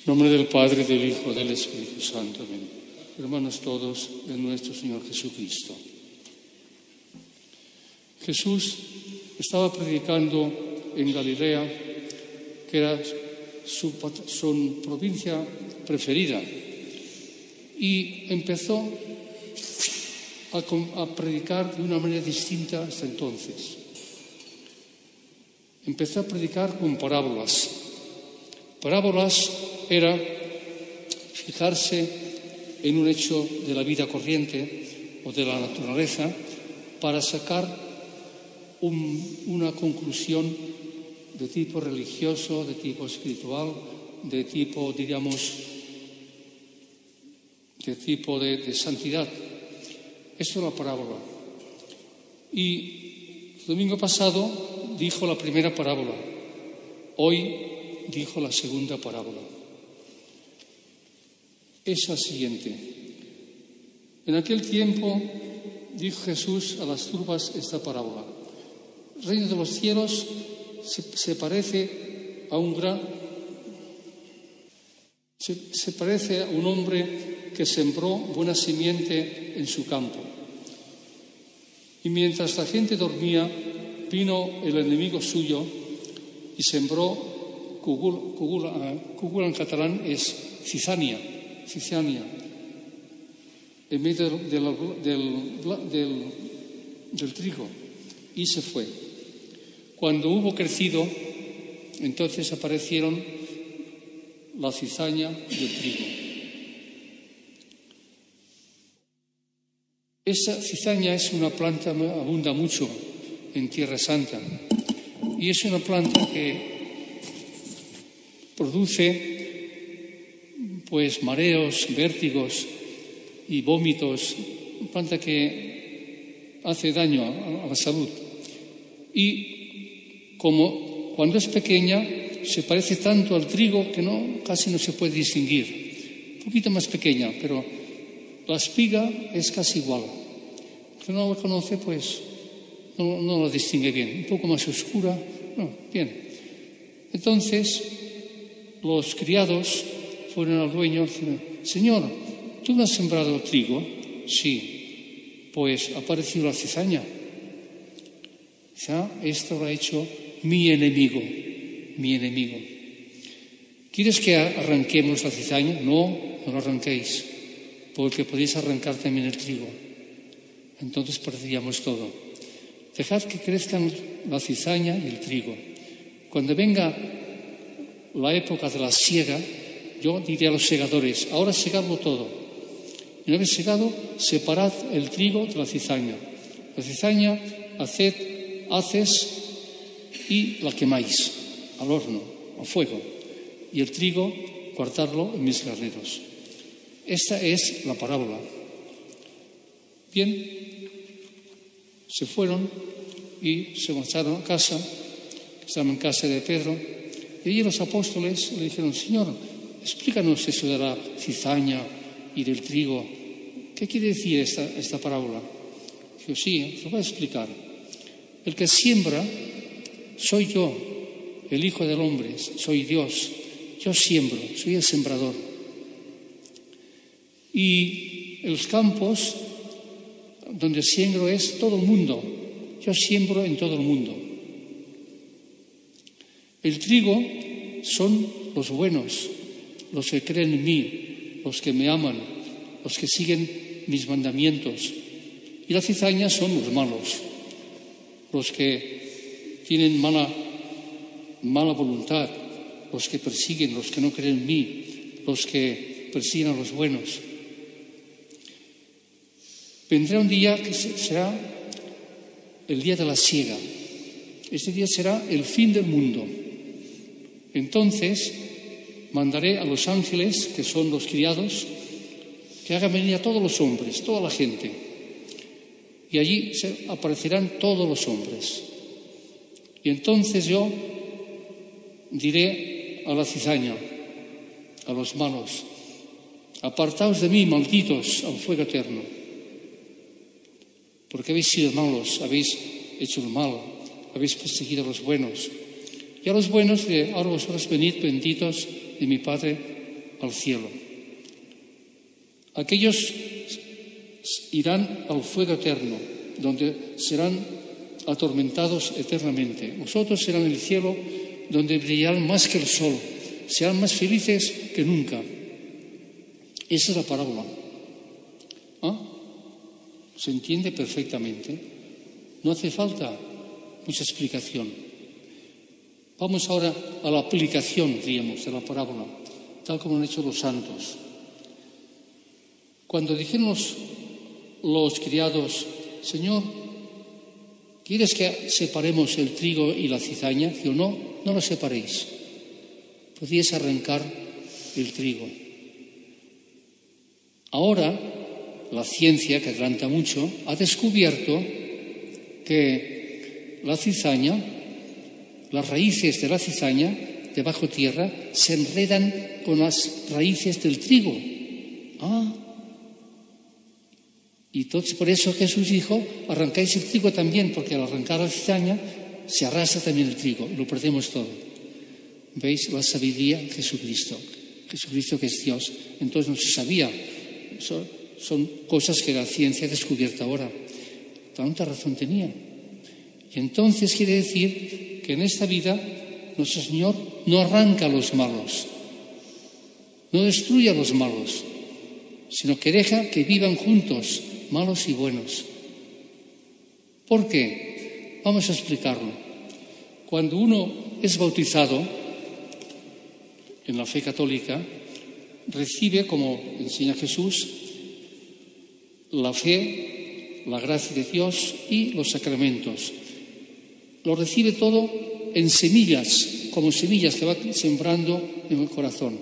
En nombre del Padre, del Hijo, del Espíritu Santo. Amén. Hermanos todos, de nuestro Señor Jesucristo. Jesús estaba predicando en Galilea, que era su, provincia preferida, y empezó a, a predicar de una manera distinta hasta entonces. Empezó a predicar con parábolas. Parábolas era fijarse en un hecho de la vida corriente o de la naturaleza para sacar un- una conclusión de tipo religioso, de tipo espiritual, de tipo, diríamos, de tipo de, de santidad. Esto es la parábola. Y el domingo pasado dijo la primera parábola. Hoy dijo la segunda parábola. Es la siguiente. En aquel tiempo dijo Jesús a las turbas esta parábola. Reino de los cielos se, parece a un gran... Se, parece a un hombre que sembró buena simiente en su campo. Y mientras la gente dormía, vino el enemigo suyo y sembró, cugul, cugul, ah, en catalán es cizania, cizania, en medio del- del- del- del trigo, y se fue. Cuando hubo crecido, entonces aparecieron la cizaña y el trigo. Esa cizaña es una planta que abunda mucho en Tierra Santa y es una planta que produce pues mareos, vértigos y vómitos, planta que hace daño a, la salud. Y como cuando es pequeña se parece tanto al trigo que no casi no se puede distinguir. Un poquito más pequeña, pero la espiga es casi igual. Que no la conoce, pues no, no la distingue bien. Un poco más oscura, no, bien. Entonces, los criados fueron al dueño y dijeron, Señor, ¿tú no has sembrado trigo? Sí. Pues ha aparecido la cizaña. Ya, esto lo ha hecho mi enemigo, mi enemigo. ¿Quieres que arranquemos la cizaña? No, no lo arranquéis, porque podéis arrancar también el trigo. Entonces perderíamos todo. Dejad que crezcan la cizaña y el trigo. Cuando venga la época de la siega, yo diría a los segadores, ahora segadlo todo. Y una vez segado, separad el trigo de la cizaña. La cizaña, haced haces y la quemáis al horno, al fuego. Y el trigo, guardarlo en mis graneros. Esta es la parábola. Bien, se fueron y se marcharon a casa, estaban en casa de Pedro, y allí los apóstoles le dijeron, Señor, explícanos eso de la cizaña y del trigo. ¿Qué quiere decir esta, esta parábola? Dijo, sí, lo voy a explicar. El que siembra soy yo, el Hijo del Hombre, soy Dios. Yo siembro, soy el sembrador. Y los campos donde siembro es todo el mundo. Yo siembro en todo el mundo. El trigo son los buenos, los que creen en mí, los que me aman, los que siguen mis mandamientos. Y la cizaña son los malos, los que tienen mala, mala voluntad, los que persiguen, los que no creen en mí, los que persiguen a los buenos. Vendrá un día que será el día de la siega. Este día será el fin del mundo. Entonces mandaré a los ángeles, que son los criados, que hagan venir a todos los hombres, toda la gente. Y allí aparecerán todos los hombres. Y entonces yo diré a la cizaña, a los malos, apartaos de mí, malditos, al fuego eterno. Porque habéis sido malos, habéis hecho el mal, habéis perseguido a los buenos. Y a los buenos de ahora vosotros venid benditos de mi Padre al cielo. Aquellos irán al fuego eterno, donde serán atormentados eternamente. Vosotros serán el cielo donde brillarán más que el sol, serán más felices que nunca. Esa es la parábola. ¿Ah? Se entiende perfectamente. No hace falta mucha explicación. Vamos ahora a la aplicación, diríamos, de la parábola, tal como han hecho los santos. Cuando dijeron los, criados, Señor, ¿quieres que separemos el trigo y la cizaña? Dijo, no, no lo separéis. Podíais arrancar el trigo. Ahora, la ciencia, que adelanta mucho, ha descubierto que la cizaña, las raíces de la cizaña, debajo tierra, se enredan con las raíces del trigo. Ah, y entonces por eso Jesús dijo, arrancáis el trigo también, porque al arrancar la cizaña se arrastra también el trigo, lo perdemos todo. ¿Veis? La sabiduría de Jesucristo. Jesucristo que es Dios. Entonces no se sabía. Son, son cosas que la ciencia ha descubierto ahora. Tanta razón tenía. Y entonces quiere decir que en esta vida nuestro Señor no arranca a los malos, no destruye a los malos, sino que deja que vivan juntos malos y buenos. ¿Por qué? Vamos a explicarlo. Cuando uno es bautizado en la fe católica, recibe, como enseña Jesús, la fe, la gracia de Dios y los sacramentos. Lo recibe todo en semillas, como semillas que va sembrando en el corazón.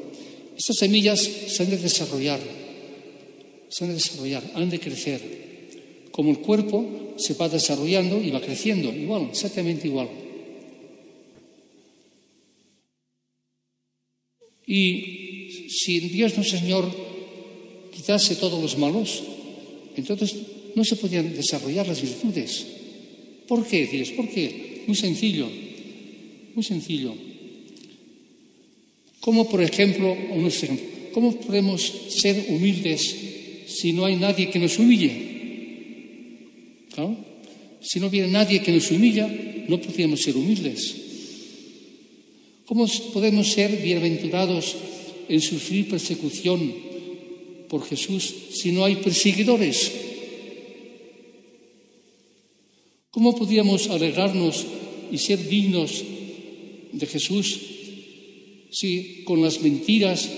Estas semillas se han de desarrollar, se han de desarrollar, han de crecer. Como el cuerpo se va desarrollando y va creciendo, igual, exactamente igual. Y si Dios nuestro Señor quitase todos los malos, entonces no se podían desarrollar las virtudes. ¿Por qué? Dices, ¿por qué? Muy sencillo, muy sencillo. ¿Cómo, por ejemplo, cómo podemos ser humildes si no hay nadie que nos humille? Si no viene nadie que nos humilla, no podríamos ser humildes. ¿Cómo podemos ser bienaventurados en sufrir persecución por Jesús si no hay perseguidores? ¿Cómo podríamos alegrarnos y ser dignos de Jesús si con las mentiras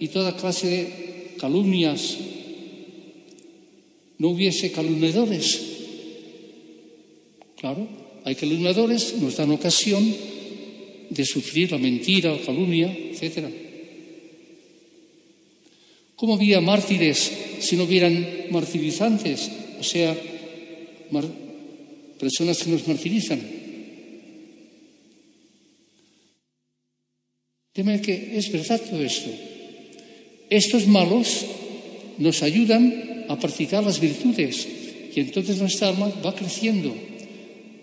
y toda clase de calumnias no hubiese calumniadores. Claro, hay calumniadores, nos dan ocasión de sufrir la mentira, la calumnia, etc. ¿Cómo había mártires si no hubieran martirizantes? O sea, personas que nos martirizan. Dime que es verdad todo esto. Estos malos nos ayudan a practicar las virtudes y entonces nuestra alma va creciendo,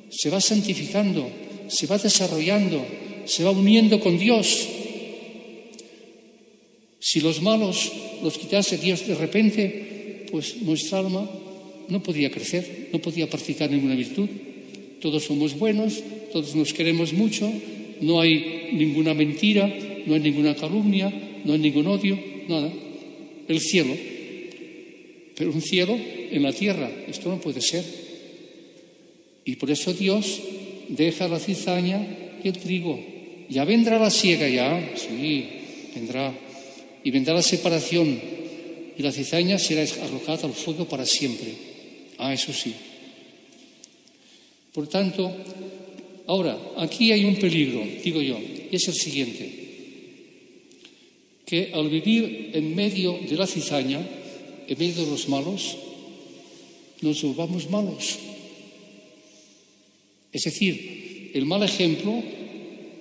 se va santificando, se va desarrollando, se va uniendo con Dios. Si los malos los quitase Dios de repente, pues nuestra alma no podía crecer, no podía practicar ninguna virtud. Todos somos buenos, todos nos queremos mucho, no hay ninguna mentira, no hay ninguna calumnia, no hay ningún odio, nada. El cielo pero un cielo en la tierra. Esto no puede ser. Y por eso Dios deja la cizaña y el trigo. Ya vendrá la siega, ya, sí, vendrá. Y vendrá la separación. Y la cizaña será arrojada al fuego para siempre. Ah, eso sí. Por tanto, ahora, aquí hay un peligro, digo yo, y es el siguiente. Que al vivir en medio de la cizaña, en medio de los malos, nos volvamos malos. Es decir, el mal ejemplo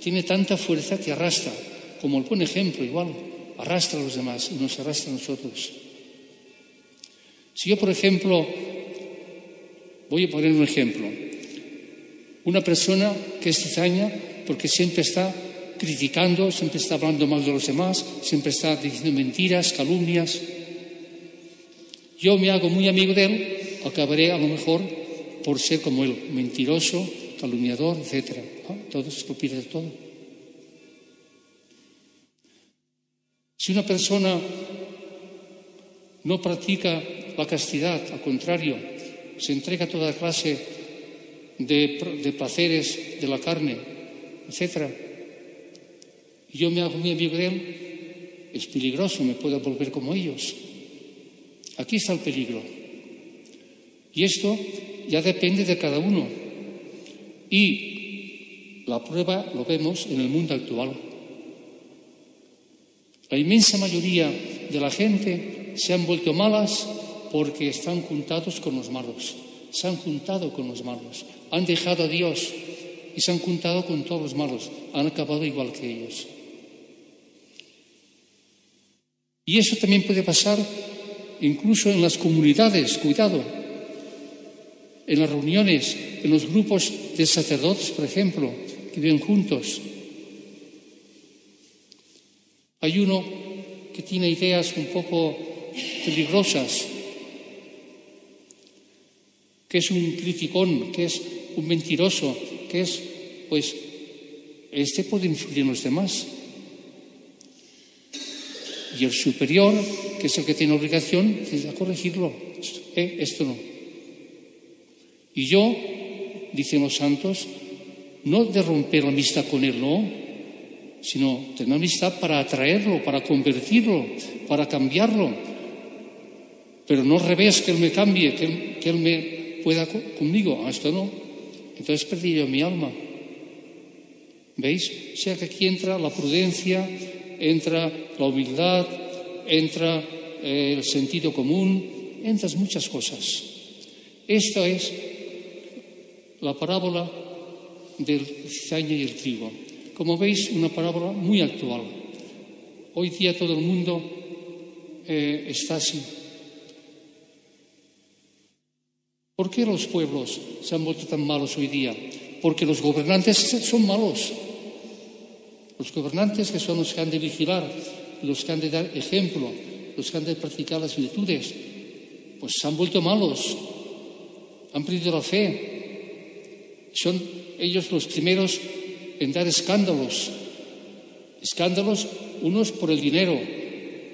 tiene tanta fuerza que arrastra, como el buen ejemplo igual, arrastra a los demás y nos arrastra a nosotros. Si yo, por ejemplo, voy a poner un ejemplo, una persona que es cizaña porque siempre está criticando, siempre está hablando mal de los demás, siempre está diciendo mentiras, calumnias. Yo me hago muy amigo de él, acabaré a lo mejor por ser como él, mentiroso, calumniador, etc. Todo se lo pierde todo. Si una persona no practica la castidad, al contrario, se entrega a toda clase de, de placeres de la carne, etc., y yo me hago muy amigo de él, es peligroso, me puedo volver como ellos. Aquí está el peligro. Y esto ya depende de cada uno. Y la prueba lo vemos en el mundo actual. La inmensa mayoría de la gente se han vuelto malas porque están juntados con los malos. Se han juntado con los malos. Han dejado a Dios y se han juntado con todos los malos. Han acabado igual que ellos. Y eso también puede pasar incluso en las comunidades, cuidado, en las reuniones, en los grupos de sacerdotes, por ejemplo, que viven juntos. Hay uno que tiene ideas un poco peligrosas, que es un criticón, que es un mentiroso, que es, pues, este puede influir en los demás. Y el superior, que es el que tiene obligación, dice a corregirlo. Eh, esto no. Y yo, dicen los santos, no de romper la amistad con él, no, sino tener amistad para atraerlo, para convertirlo, para cambiarlo. Pero no al revés, que él me cambie, que él, que él me pueda conmigo. Ah, esto no. Entonces perdí yo mi alma. ¿Veis? O sea que aquí entra la prudencia, entra la humildad, entra eh, el sentido común, entran muchas cosas. Esta es la parábola del cizaña y el trigo. Como veis, una parábola muy actual. Hoy día todo el mundo eh, está así. ¿Por qué los pueblos se han vuelto tan malos hoy día? Porque los gobernantes son malos. Los gobernantes que son los que han de vigilar, los que han de dar ejemplo, los que han de practicar las virtudes, pues se han vuelto malos, han perdido la fe. Son ellos los primeros en dar escándalos. Escándalos unos por el dinero,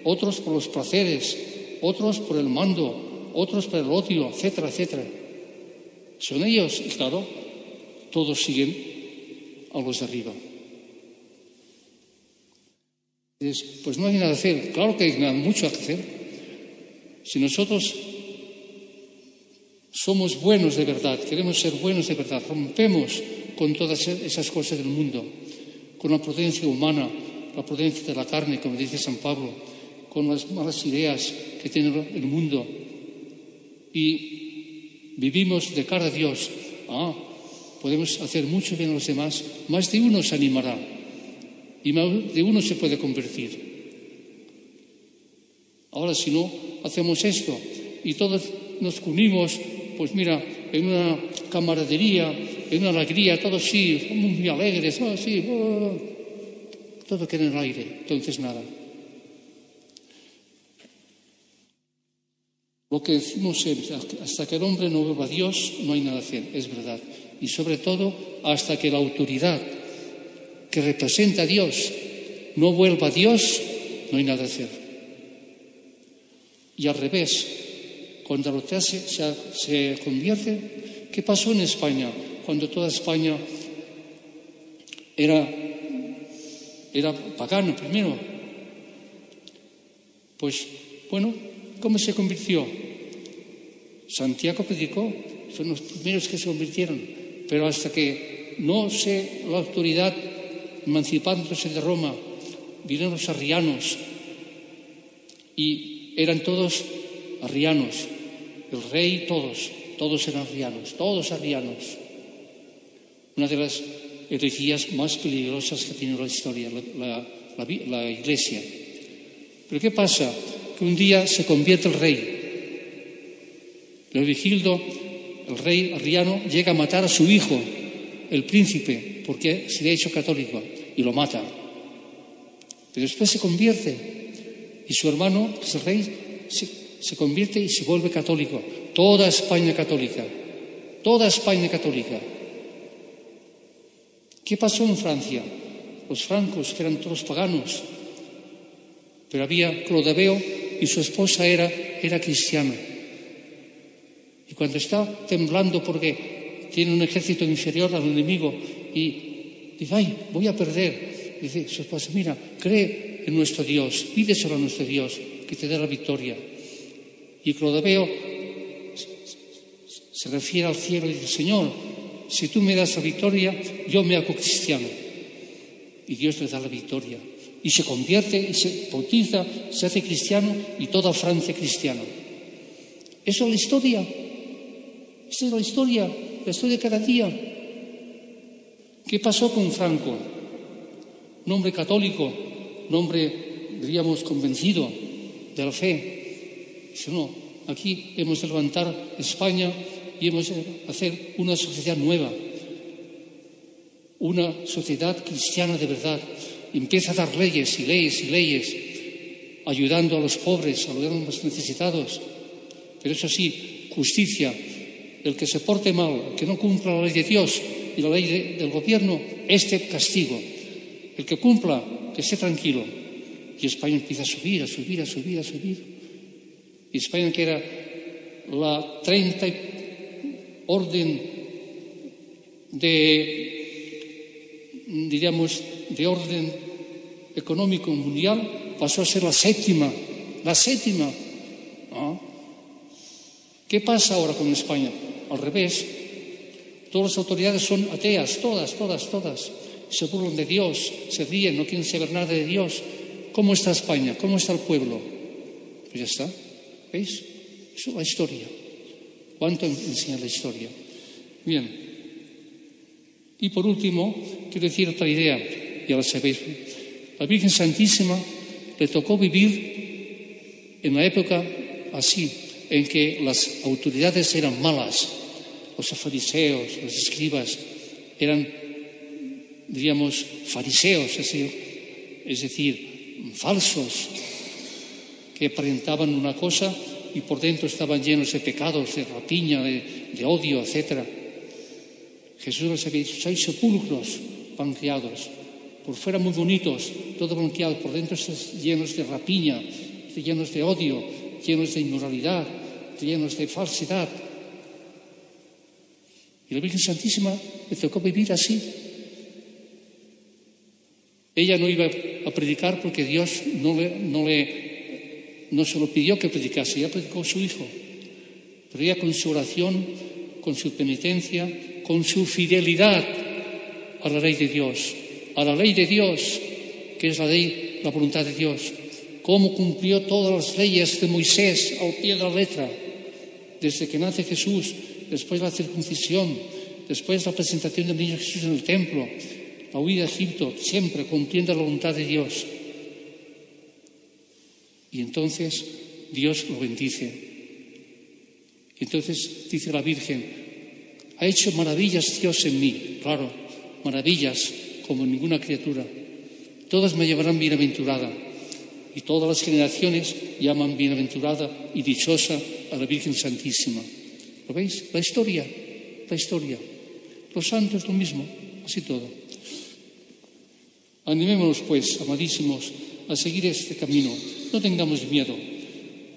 otros por los placeres, otros por el mando, otros por el odio, etcétera, etcétera. Son ellos, y claro, todos siguen a los de arriba. Pues no hay nada que hacer. Claro que hay mucho que hacer. Si nosotros somos buenos de verdad, queremos ser buenos de verdad, rompemos con todas esas cosas del mundo, con la prudencia humana, la prudencia de la carne, como dice San Pablo, con las malas ideas que tiene el mundo, y vivimos de cara a Dios, ah, podemos hacer mucho bien a los demás, más de uno se animará y más de uno se puede convertir. Ahora si no, hacemos esto y todos nos unimos, pues mira, en una camaradería, en una alegría, todos sí, muy alegres, oh, sí, oh, todo queda en el aire, entonces nada. Lo que decimos es, hasta que el hombre no vuelva a Dios, no hay nada que hacer, es verdad. Y sobre todo, hasta que la autoridad que representa a Dios no vuelva a Dios, no hay nada que hacer. Y al revés, cuando la se, se convierte, ¿qué pasó en España? Cuando toda España era, era pagana primero. Pues bueno, ¿cómo se convirtió? Santiago predicó, son los primeros que se convirtieron, pero hasta que no sé la autoridad emancipándose de Roma, vinieron los arrianos y eran todos arrianos, el rey, todos, todos eran arrianos, todos arrianos. Una de las herejías más peligrosas que ha tenido la historia, la, la iglesia. Pero ¿qué pasa? Que un día se convierte el rey. Leovigildo, el rey arriano, llega a matar a su hijo, el príncipe, porque se le ha hecho católico. y lo mata. Pero después se convierte y su hermano, que es el rey, se, convierte y se vuelve católico. Toda España católica, toda España católica. ¿Qué pasó en Francia? Los francos, que eran todos paganos, pero había Clodoveo y su esposa era, era cristiana. Y cuando está temblando porque tiene un ejército inferior al enemigo y dice, ay, voy a perder, dice esposa, mira, cree en nuestro Dios, pídeselo a nuestro Dios, que te dé la victoria. Y Clodoveo se refiere al cielo y dice, Señor, si tú me das la victoria, yo me hago cristiano. Y Dios le da la victoria. Y se convierte y se bautiza, se hace cristiano y toda Francia cristiana. Eso es la historia. Esa es la historia, la historia de cada día. ¿Qué pasó con Franco? Nombre católico, nombre, diríamos, convencido de la fe. Dice, no, aquí hemos de levantar España y hemos de hacer una sociedad nueva, una sociedad cristiana de verdad. Empieza a dar leyes y leyes y leyes, ayudando a los pobres, ayudando a los necesitados. Pero eso sí, justicia. El que se porte mal, el que no cumpla la ley de Dios y la ley de, del gobierno, este castigo. El que cumpla, que esté tranquilo. Y España empieza a subir, a subir, a subir, a subir. Y España, que era la 30 orden de, diríamos, de orden económico mundial, pasó a ser la séptima, la séptima. ¿Ah? ¿Qué pasa ahora con España? Al revés, todas las autoridades son ateas, todas, todas, todas. Se burlan de Dios, se ríen, no quieren saber nada de Dios. ¿Cómo está España? ¿Cómo está el pueblo? Pues ya está. ¿Veis? Eso es la historia. ¿Cuánto enseña la historia? Bien. Y por último, quiero decir otra idea, ya la sabéis. La Virgen Santísima le tocó vivir en la época así, en que las autoridades eran malas, los fariseos, los escribas, eran, diríamos, fariseos, es decir, falsos, que aparentaban una cosa y por dentro estaban llenos de pecados, de rapiña, de, odio, etc. Jesús les había dicho, sois sepulcros blanqueados, por fuera muy bonitos, todo blanqueado, por dentro llenos de rapiña, llenos de odio, llenos de inmoralidad, llenos de falsedad. Y la Virgen Santísima le tocó vivir así. Ella no iba a predicar porque Dios no le, no le no se lo pidió que predicase, ella predicó su hijo. Pero ella con su oración, con su penitencia, con su fidelidad a la ley de Dios, a la ley de Dios, que es la ley, la voluntad de Dios, cómo cumplió todas las leyes de Moisés al pie de la letra, desde que nace Jesús, después la circuncisión, después la presentación del niño Jesús en el templo, la huida a Egipto, siempre cumpliendo la voluntad de Dios. Y entonces Dios lo bendice. Entonces dice la Virgen, ha hecho maravillas Dios en mí, claro, maravillas como ninguna criatura. Todas me llevarán bienaventurada y todas las generaciones llaman bienaventurada y dichosa a la Virgen Santísima. ¿Lo veis? La historia, la historia. Los santos lo mismo, así todo. Animémonos, pues, amadísimos, a seguir este camino. No tengamos miedo.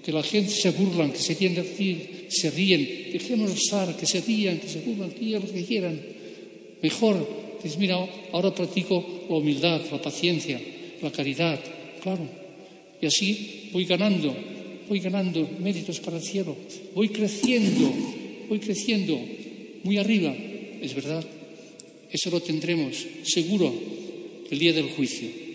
Que la gente se burlan, que se ríen, se ríen. Dejémoslos estar, que se rían, que se burlan, que lo que quieran. Mejor, dices, mira, ahora practico la humildad, la paciencia, la caridad. Claro. Y así voy ganando, voy ganando méritos para el cielo. Voy creciendo, voy creciendo muy arriba. Es verdad. Eso lo tendremos seguro el día del juicio.